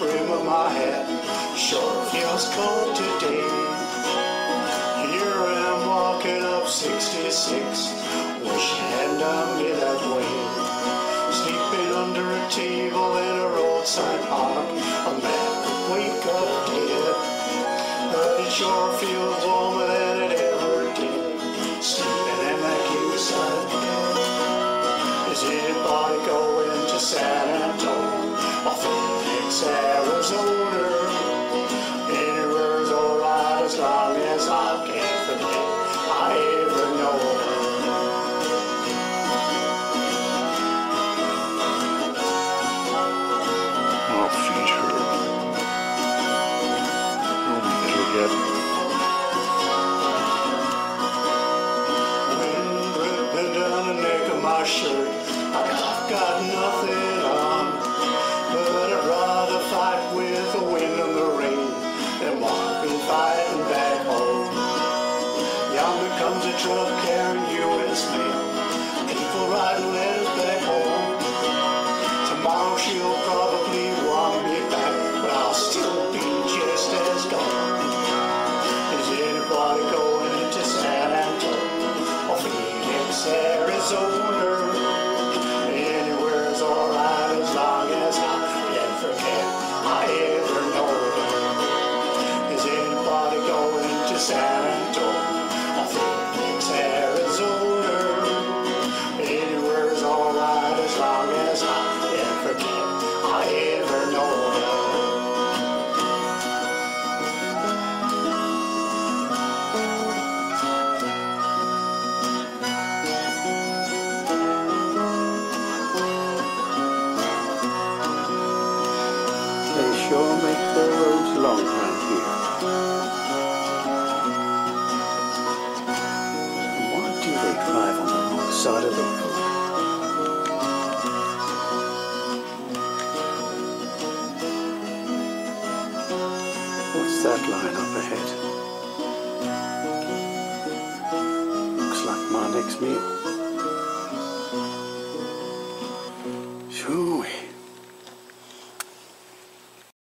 brim of my hat. Sure feels cold today. Here I am walking up 66. Wish I hadn't done me that way. Sleeping under a table in a roadside park. A man could wake up dead. But it sure feels warmer than it ever did. Sleeping in that bed. Is anybody going to San Antonio or Phoenix, Arizona? Anywhere's alright as long as I can't forget I ever know her. I'll feed her. Eat her yet. Wind the neck of my shirt. Truck carrying U.S. mail. People writing letters back home. Tomorrow she'll probably sure make the roads long round here. Why do they drive on the wrong side of the road? What's that line up ahead? Looks like my next meal.